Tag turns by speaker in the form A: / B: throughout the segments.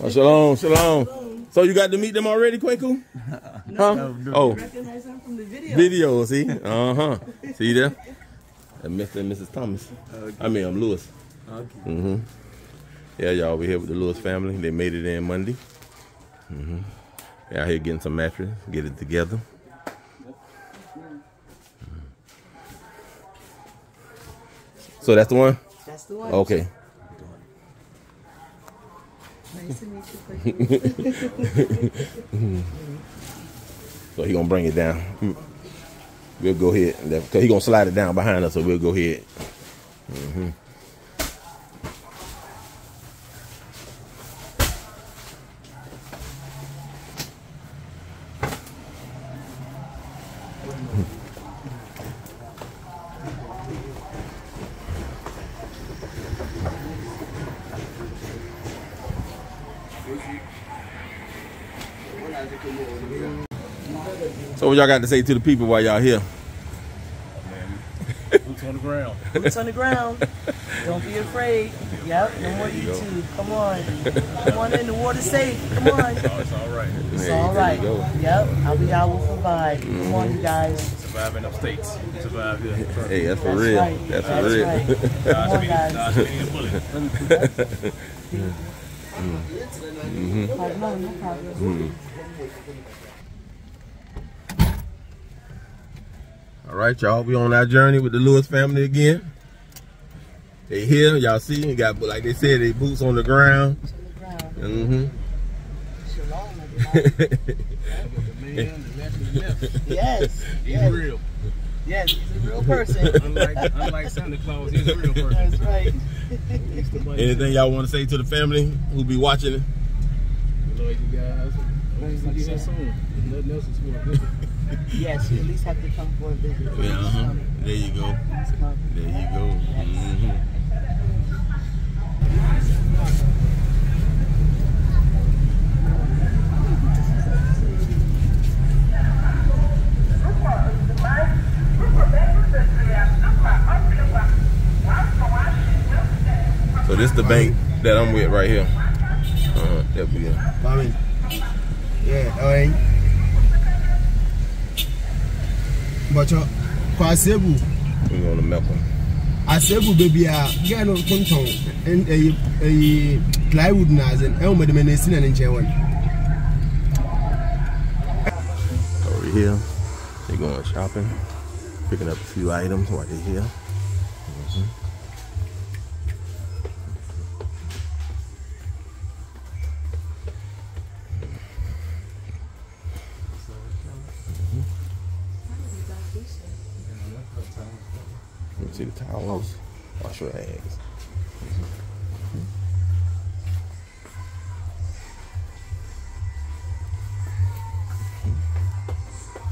A: Oh, shalom, shalom. So you got to meet them already, Kwaku? Huh? Oh,
B: Recognize them from the video.
A: video, see? Uh-huh. See there? And Mr. and Mrs. Thomas. I mean, I'm Lewis. Mm-hmm. Yeah, y'all, we here with the Lewis family. They made it in Monday. Mm-hmm. They out here getting some mattress, get it together. So that's the one?
B: That's the one.
A: Okay.
B: Nice to meet you.
A: So he gonna bring it down. Hmm. We'll go ahead because he gonna slide it down behind us. So we'll go ahead. Mhm. So what y'all got to say to the people while y'all here?
C: Boots on the ground.
B: Boots on the ground. Don't be afraid. Yep. No more YouTube. Come on. Come on in. The water's safe. Come on.
C: Oh, it's all right.
B: It's
A: Hey,
B: all
A: there
B: right.
A: you go.
B: Yep. I'll be out will provide. Come on, mm-hmm. you guys.
C: Surviving up states. You survive here.
A: Hey, that's for
B: That's
A: real.
B: right.
A: That's for real.
B: right. Come
C: Dodge
B: on,
C: me,
B: guys.
C: dodge me and bullet.
B: Like, no, no problem.
A: All right, y'all. We on our journey with the Lewis family again. They here. Y'all see? You got like they said, they boots on the ground.
B: On the ground.
A: Mm-hmm.
B: Shalom, everybody.
C: The man, the left, the left.
B: Yes.
C: He's
B: Yes.
C: real.
B: Yes. He's a real person.
C: Unlike, unlike Santa Claus, he's a real person.
B: That's right.
C: He's the buddy.
A: Anything y'all want to say to the family who be watching it?
C: Love you guys. Hope to see you soon. Nothing else is for a visit.
B: Yes, you at least have to come for a visit.
A: Yeah, uh-huh. There you go. There you go. hmm So this is the bank that I'm with right here. Uh, that we in.
D: Mami. Yeah, alright. Bọ̀chọ̀ kọ asebu
A: We on the Melcom.
D: asebu beebi a gẹ́gẹ́ no tontɔn ɛyi ɛyi plywood na aze ɛwɔ eh, mɛdɛmɛ na esi na ne nkyɛn wɔ
A: over here. They going shopping, picking up a few items while they're here. Mhm. Let see the towels. Wash your hands.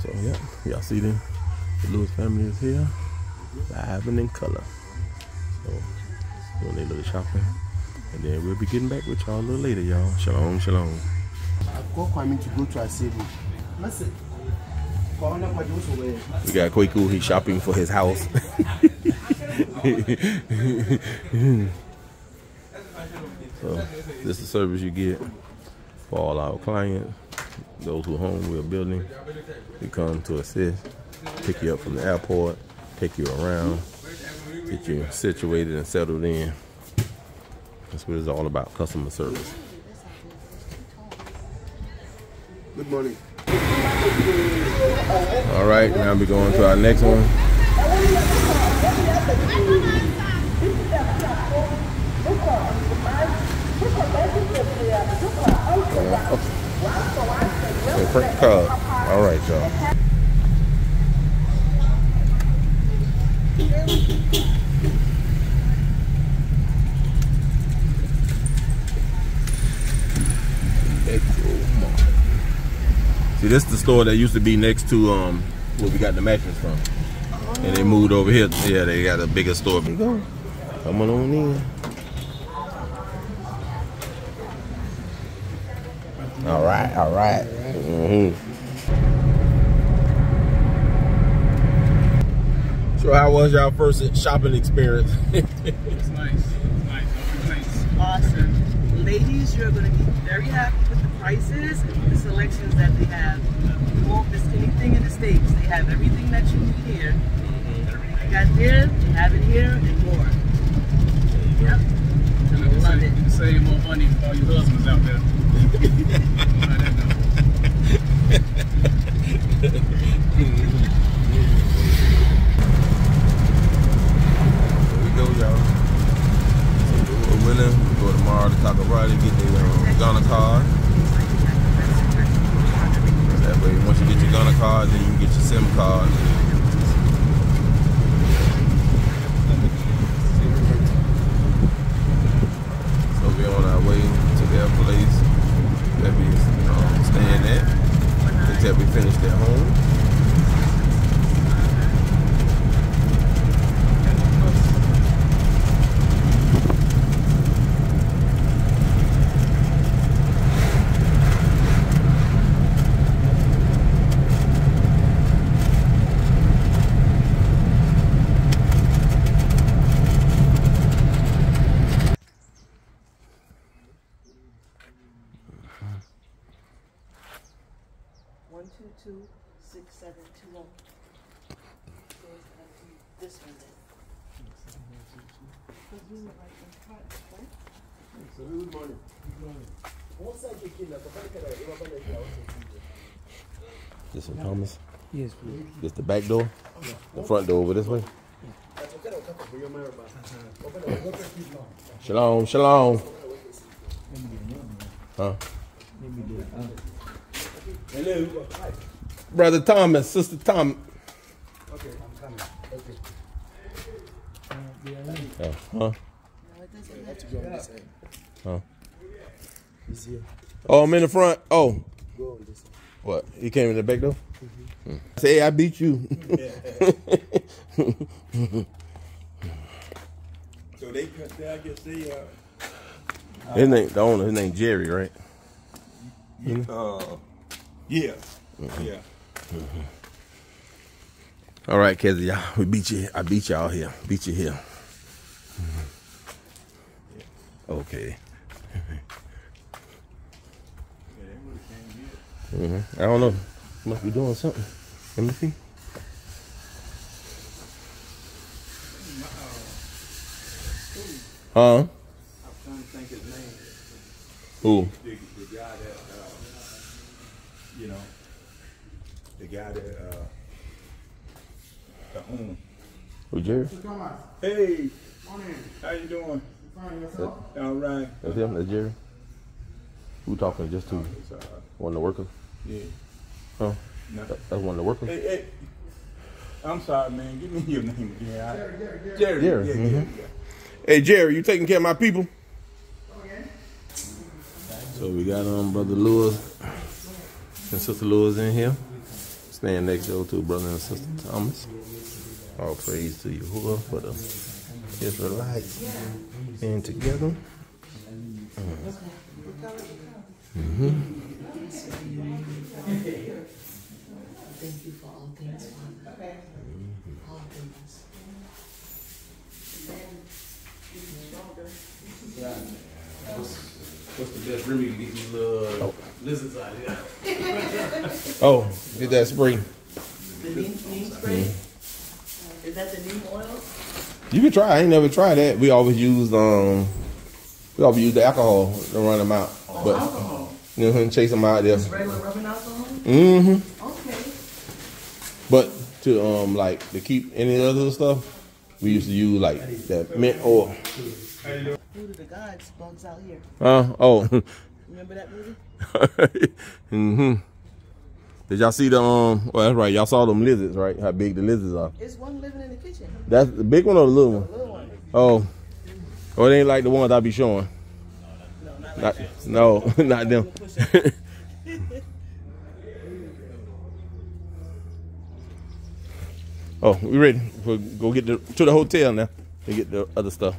A: So yeah, y'all see them. The Lewis family is here, live and in color. So doing their little shopping, and then we'll be getting back with y'all a little later, y'all. Shalom, shalom. We got Kwaku. He's shopping for his house. so this is the service you get for all our clients. Those who are home we're building. We come to assist, pick you up from the airport, take you around, get you situated and settled in. That's what it's all about, customer service.
D: Good morning.
A: All right, now we're going to our next one. Uh, Frank All right, y'all. See, this is the store that used to be next to um where we got the mattress from. And they moved over here. Yeah, they got a bigger store. There you go. Coming on in. All right, all right. Mhm. So how was y'all first shopping experience?
C: It's nice. It's nice. No.
B: Awesome. Ladies, you're going to be very happy with the prices and the selections that they have. You won't miss anything in the States. They have everything that you need here. Everything they got there, they have it here and more. Yep.
C: You know,
B: Love
C: save,
B: it.
C: you can save more money for all your husbands out there. How that go?
A: There we go, y'all. So we're winning. We go tomorrow to Takoradi, get the um, Ghana card. That way, once you get your Ghana card, then you can get your SIM card. So we're on our way to their place that we um, staying at until we finish at home.
B: Seven two one. So it's gonna be this one then. 'Cause we were like in front, right?
A: This one, Thomas.
D: Yes, please.
A: This the back door. The front door over this way. Shalom, shalom. Huh?
D: Hello.
A: Brother Thomas, Sister Tom.
D: Okay, I'm coming. Okay.
A: Oh, huh?
B: No, it
D: I have to go on this side.
A: Huh? Oh, I'm in the front. Oh,
D: Go on this side.
A: what? He came in the back door? Hmm. Say, hey, I beat you.
E: So they cut there, I guess they, uh,
A: his name, the owner, his name Jerry, right?
E: uh, yeah, yeah.
A: All right, Kezzy, y'all, we beat you. I beat y'all here. Beat you here. Okay. hmm I don't know. Must be doing something. Let me see. Huh?
E: I'm trying to think his name.
A: Who?
E: The, the guy that, uh, you know, the guy that, uh, the home.
A: Who, Jerry?
E: Hey, how you doing? All right.
A: That's him? That's Jerry? Who talking just to
E: It's, uh,
A: one of the workers?
E: yeah.
A: Huh?
E: No.
A: That- That's one of the workers?
E: Hey, hey. I'm sorry, man. Give me your name again. I- Jerry.
A: Jerry,
E: Yeah,
A: mhm.
E: yeah, yeah.
A: Hey Jerry, you taking care of my people? So we got um brother Lewis and sister Lewis in here, staying next door to brother and sister Thomas. All praise to Yahuwah for the Israelites being together.
B: Thank you for all things, Father. All things.
C: What's the best remedy to get these little lizards out of here?
A: Oh, get that spring.
B: The neem, neem spray? Is that the neem oil?
A: You can try. I ain't never tried that. We always use um, we always use the alcohol to run them out, but
B: Alcohol.
A: you know, and chase them out there.
B: Just regular rubbing alcohol?
A: Mm-hmm.
B: Okay.
A: But to um like to keep any other stuff, we used to use like that mint oil.
B: Who do the gods bugs out here?
A: Uh oh.
B: Remember that movie?
A: mm-hmm. Did y'all see the um? Well, that's right. Y'all saw them lizards, right? How big the lizards are.
B: It's one living in the kitchen.
A: That's the big one or the little one?
B: The Little one.
A: Oh, oh, it ain't like the ones I be showing.
B: No, not like
A: Not,
B: that.
A: no, not them. oh, we ready? We'll go get the, to the hotel now to get the other stuff.